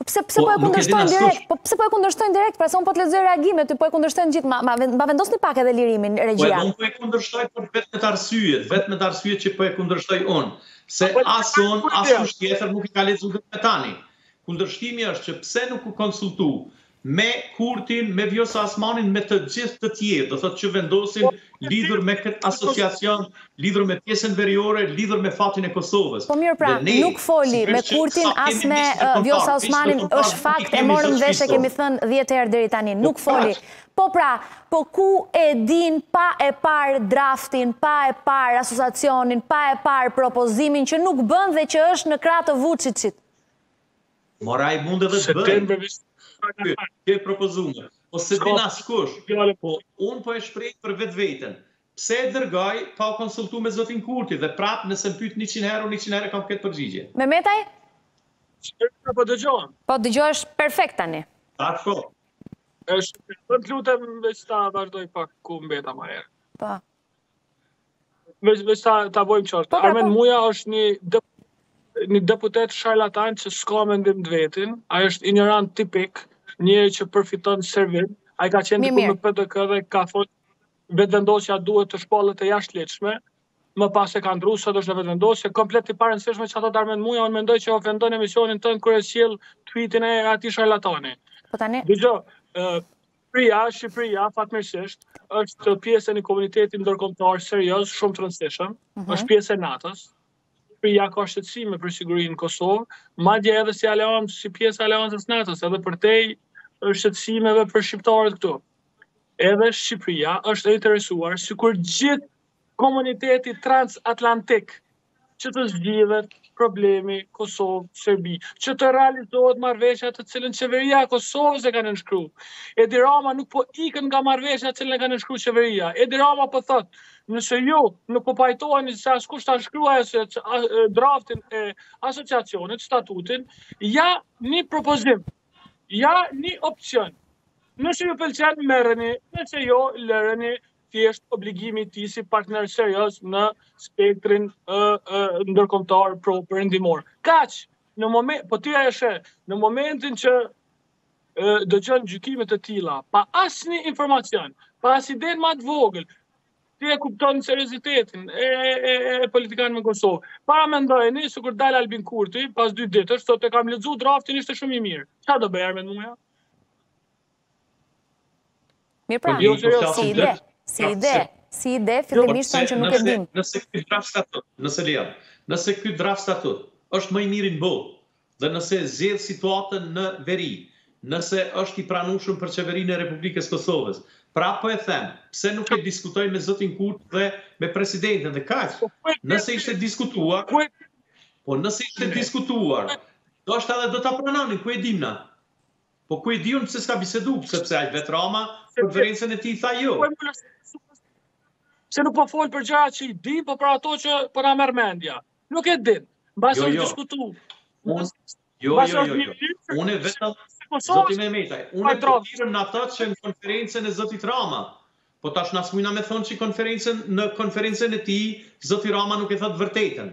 Pse pse po, po e kundërshtojnë direkt? Po pse po e kundërshtojnë direkt? Pra se un po të lexoj reagimet, po e kundërshtojnë gjithë. Ma ma vendosni pak edhe lirimin regjia. Po un po e kundërshtoj për vetëm të arsyet, vetëm të arsyet që po e kundërshtoj un, se po, as un, as kush tjetër nuk i ka lexu deri tani. Kundërshtimi është që pse nuk u konsultu me Kurtin, me Vjosa Osmanin, me të gjithë të tjerë, do thotë që vendosin lidhur me këtë asociacion, lidhur me pjesën veriore, lidhur me fatin e Kosovës. Po mirë pra, nuk foli me Kurtin, as me Vjosa Osmanin, është fakt, e morëm vesh e kemi thënë dhjetë herë deri tani, nuk foli. Po pra, po ku e din pa e par draftin, pa e par asociacionin, pa e par propozimin që nuk bën dhe që është në krah të Vuçiçit? More, ai mund edhe të bëj. September vish. Ke propozuar. Po se din askush. Po un po e shpreh për vetveten. Pse e dërgoj pa u konsultu me zotin Kurti dhe prap nëse më pyet 100 herë, 100 herë kam këtë përgjigje. Memetaj? Po dëgjohem? Po dëgjohesh perfekt tani. Tash po. Është, të lutem veç ta vazhdoj pak ku mbeta ma herët. Po. Veç veç ta ta bëjmë qartë. Po, pra, Armend Muja është një dep një deputet sharlatan që s'ka mendim të vetin, ai është injorant tipik, njeri që përfiton servim, ai ka qenë diku me PDK dhe ka thonë vetëvendosja duhet të shpallet e jashtëligjshme, më pas e ka ndru, sot është në vetëvendosje, komplet e parëndësishme çka thotë Armend Muja, unë mendoj që ofendon emisionin tënd kur e sjell tweetin e atij sharlatani. Po tani... Dëgjo, Shqipëria, Shqipëria, fatmirësisht, është pjesë e një komuniteti ndërkombëtar serioz, shumë të rëndësishëm, është pjesë e NATO-s. Shqipëria ka shqetësime për sigurinë në Kosovë, madje edhe si aleancë, si pjesë e aleancës NATO-s, edhe përtej shqetësimeve për shqiptarët këtu. Edhe Shqipëria është e interesuar, sikur gjithë komuniteti transatlantik që të zgjidhet problemi Kosovë-Serbi, që të realizohet marrëveshja të cilën qeveria e Kosovës e ka nënshkru. Edi Rama nuk po ikën nga marrëveshja të cilën e ka nënshkru qeveria. Edi Rama po thot, nëse ju nuk po pajtoheni se askush ta shkruajë draftin e asociacionit, statutin, ja një propozim, ja një opcion. Nëse ju pëlqen, merreni, nëse jo, lëreni, thjesht obligimi i tij si partner serioz në spektrin ndërkombëtar pro perëndimor. Kaq. Në moment, po ti e sheh, në momentin që dëgjon gjykime të tilla, pa asnjë informacion, pa as idenë ma të vogël, ti e kupton seriozitetin e, e, e politikanëve në Kosovë. Paramendojeni, sikur del Albin Kurti, pas dy ditësh, thotë e kam lexu draftin ishte shumë i mirë. Ça do bëjë Armend Muja? Mirë pra, jo, jo, jo, si ide, si ide, si ide, jo, fillimisht thanë që nuk e din. Nëse ky draft statut, nëse lejon, nëse ky draft statut është më i miri në botë, dhe nëse zgjidh situatën në veri, nëse është i pranueshëm për qeverinë e Republikës së Kosovës, pra po e them, pse nuk e diskutoi me zotin Kurti dhe me presidenten dhe kaq, po, po nëse ishte diskutuar, po, po nëse ishte diskutuar, ndoshta edhe do ta pranonin, ku e dim na? Po ku e di unë pse s'ka bisedu, sepse ai vet Rama n'konferencën e tij tha jo. Pse nuk po fol për gjërat që i di, po për ato që po na merr mendja. Nuk e din. Mbase jo, jo. diskutu. Unë Jo, jo, jo, jo. Unë vetëm Zoti Mehmetaj, unë po thirrem në atë që në konferencën e zotit Rama, po tash na s'mujna me thonë që konferencën, në konferencën e tij, zoti Rama nuk e thotë të vërtetën.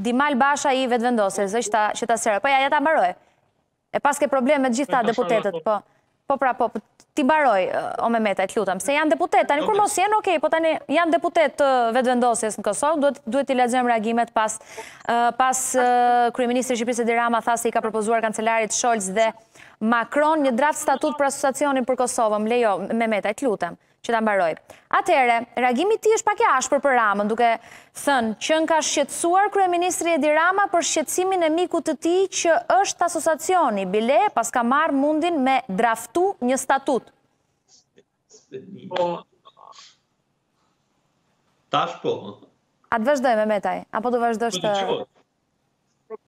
Dimal Basha i Vetëvendosjes, është ta që ta sera. Po ja, ja ta mbaroj. E paske problem me gjithë këta deputetët, po. Po pra, po, po t'i mbaroj, o Mehmetaj, të lutem. Se janë deputetë, tani kur mos jenë, okej, po tani janë deputetë të Vetëvendosjes në Kosovë, duhet, duhet t'i lexojmë reagimet pas, pas kryeministri i Shqipërisë Edi Rama tha se i ka propozuar kancelarit Scholz dhe Macron një draft statut për asociacionin për Kosovën, lejo, Mehmetaj, të lutem. që ta mbaroj. Atëherë, reagimi i tij është pak i ashpër për Ramën, duke thënë, qenka shqetësuar kryeministri Edi Rama për shqetësimin e mikut të tij që është asociacioni, bile paska marrë mundin me draftu një statut. Po, tash po. A të vazhdoj, Mehmetaj, apo do vazhdosh ti...